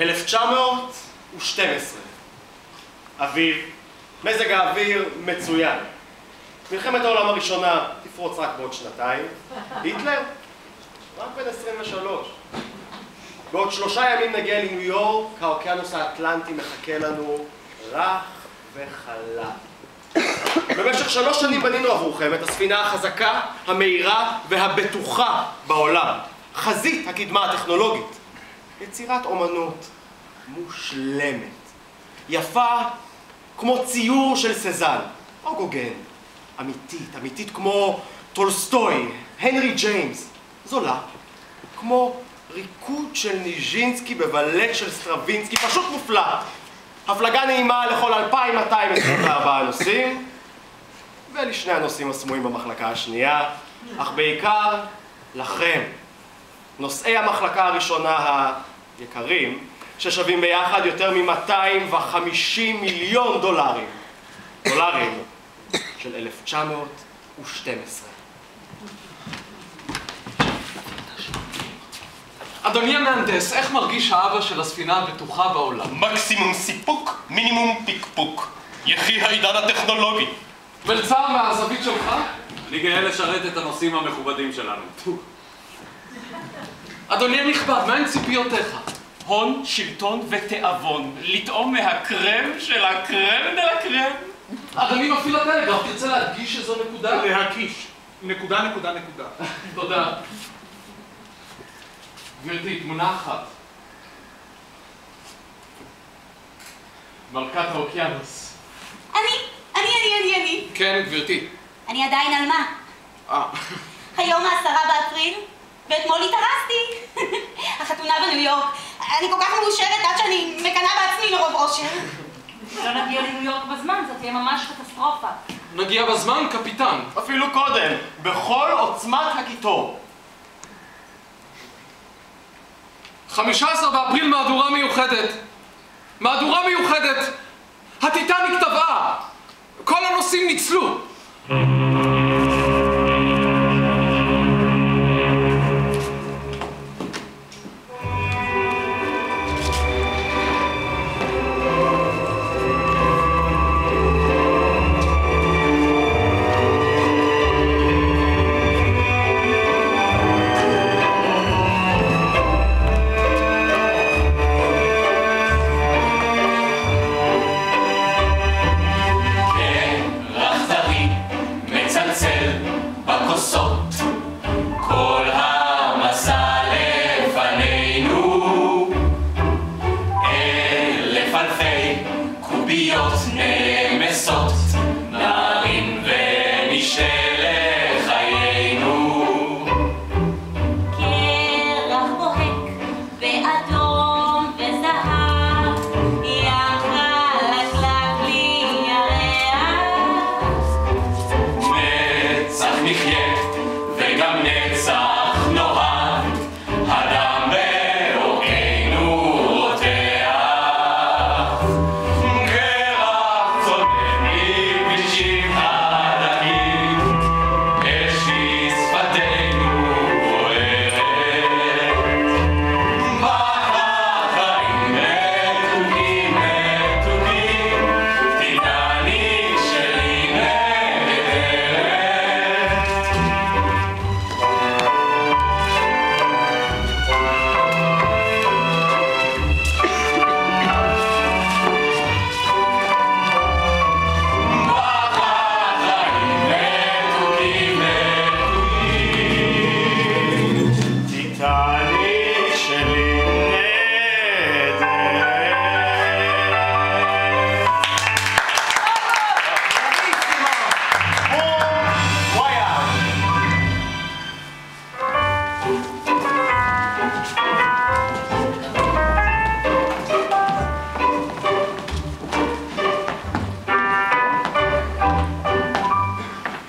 1912. אביב, מזג האוויר מצוין. מלחמת העולם הראשונה תפרוץ רק בעוד שנתיים. היטלר? רק בן 23. בעוד שלושה ימים נגיע לניו יורק, האוקיינוס האטלנטי מחכה לנו רך וחלק. במשך שלוש שנים בנינו עבורכם את הספינה החזקה, המהירה והבטוחה בעולם. חזית הקדמה הטכנולוגית. יצירת אומנות מושלמת. יפה כמו ציור של סזן, או גוגן. אמיתית, אמיתית כמו טולסטוי, הנרי ג'יימס. זולה, כמו ריקוד של ניז'ינסקי בבלט של סטרווינסקי, פשוט מופלא. הפלגה נעימה לכל 2,224 נוסעים, ולשני הנוסעים הסמויים במחלקה השנייה, אך בעיקר לכם, נוסעי המחלקה הראשונה היקרים, ששווים ביחד יותר מ-250 מיליון דולרים. דולרים של 1912. אדוני המהנדס, איך מרגיש האבא של הספינה הבטוחה בעולם? מקסימום סיפוק, מינימום פיקפוק. יחי העידן הטכנולוגי. מלצר, מהזווית שלך? אני גאה לשרת את הנושאים המכובדים שלנו. אדוני הנכבד, מהן ציפיותיך? הון, שלטון ותיאבון. לטעום מהקרם של הקרם דה הקרם. אדוני מפעיל הטלגרף, תרצה להדגיש איזו נקודה? להקיש. נקודה, נקודה, נקודה. תודה. גברתי, תמונה אחת. מלכת האוקיינוס. אני, אני, אני, אני, אני. כן, גברתי. אני עדיין על מה? אה, היום העשרה באפריל, ואתמול התארסתי. החתונה בניו יורק. אני כל כך מאושרת עד שאני מקנאה בעצמי מרוב אושר. לא נגיע לניו יורק בזמן, זאת תהיה ממש קטסטרופה. נגיע בזמן, קפיטן. אפילו קודם, בכל עוצמת הקיטור. 15 באפריל מהדורה מיוחדת. מהדורה מיוחדת. הטיטניק טבעה. כל הנוסעים ניצלו. Yeah.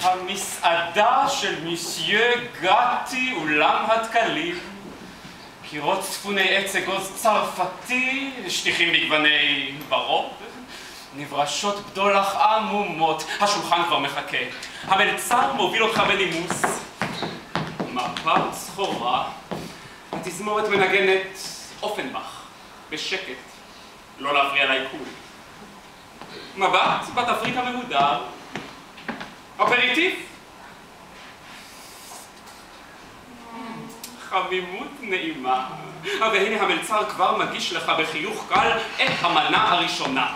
המסעדה של מסייה גתי אולם הדקלים, קירות צפוני עץ אגוז צרפתי, שטיחים בגווני ברוב, נברשות בדולח עמומות, השולחן כבר מחכה. המלצר מוביל אותך בנימוס. מפת סחורה, התזמורת מנגנת אופנבך, בשקט, לא להפריע לעיכול. מבט בתפריט המהודר, אפריטיב. חמימות נעימה. והנה המלצר כבר מגיש לך בחיוך קל את המנה הראשונה.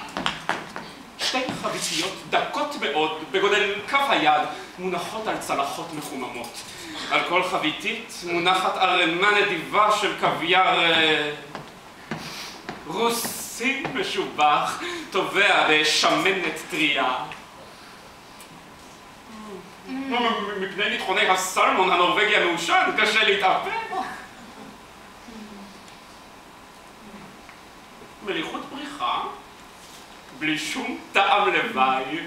שתי חביציות דקות מאוד, בגודל כף היד, מונחות על צלחות מחוממות. על כל חביתית מונחת ערימה נדיבה של קוויאר אה, רוסי משובח, טובע בשמנת טריה. מפני ניצחוני הסלמון הנורבגי המעושן קשה להתאפק. מליחות פריחה, בלי שום טעם לוואי.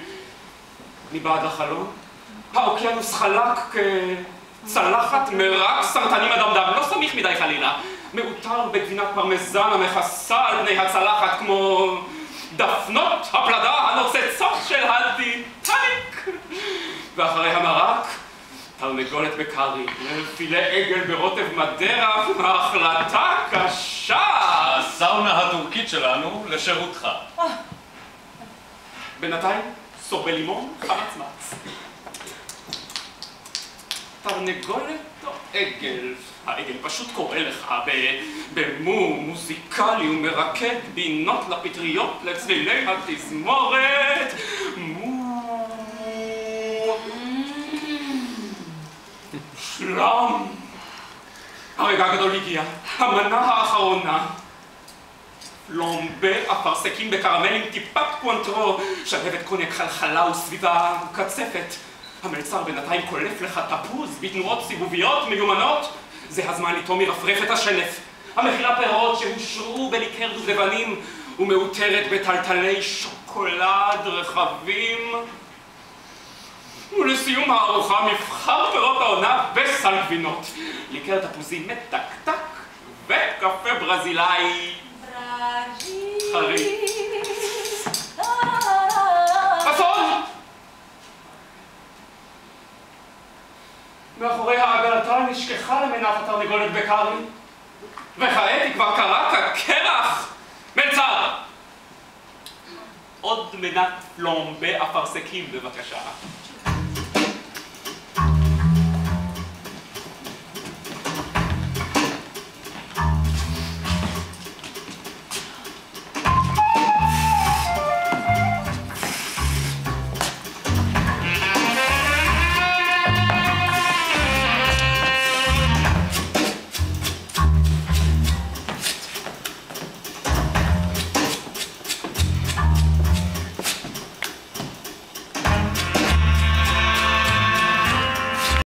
מבעד לחלום, האוקיינוס חלק כצלחת מרק סרטני מדמדם, לא סמיך מדי חלילה, מעוטר בגבינת פרמזן המכסה על פני הצלחת כמו דפנות הפלדה הנוצצות של הטיטניק. ואחרי המרק, תרנגולת בקארי, פילה עגל ברוטב מדרה, החלטה קשה! הסאונה הטורקית שלנו לשירותך. בינתיים, סורבה לימון, חמצמץ. תרנגולת או עגל? העגל פשוט קורא לך במו מוזיקלי ומרקד בינות לפטריות לצלילי התזמורת. מו... שלום. הרגע הגדול הגיע, המנה האחרונה. פלומבה, אפרסקים בקרמל עם טיפת קוונטרו, שלהבת קוניאק חלחלה וסביבה קצפת. המלצר בינתיים קולף לך תפוז בתנועות סיבוביות מיומנות. זה הזמן לטעום מרפרפת השנף. המכילה פירות שהושרו בליקר דובדבנים ומעוטרת בטלטלי שוקולד רחבים. ולסיום הארוחה מבחר פירות העונה וסל גבינות. ליקר תפוזים מתקתק וקפה ברזילאי. חריף. מאחורי העגלתה נשכחה למנת התרנגולת בקרני, וכעת היא כבר קרה כקרח! מלצר! עוד מנת פלום באפרסקים בבקשה.